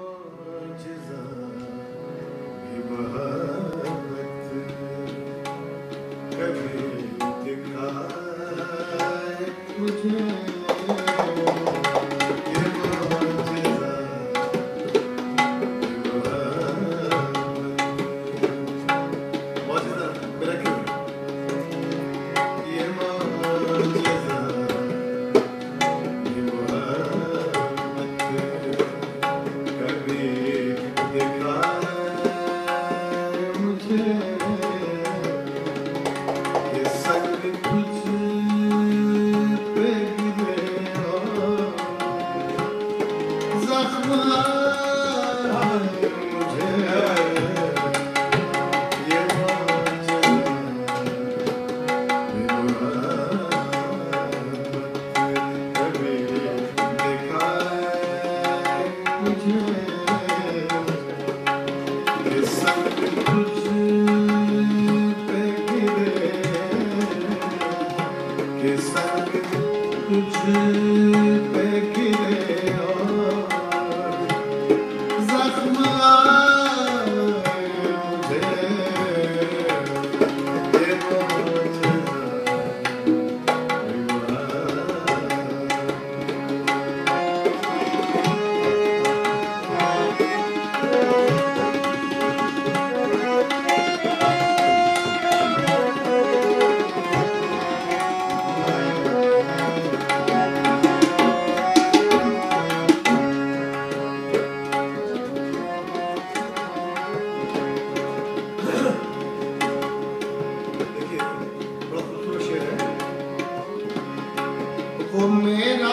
antes मेरा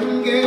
எங்கே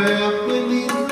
Feliz.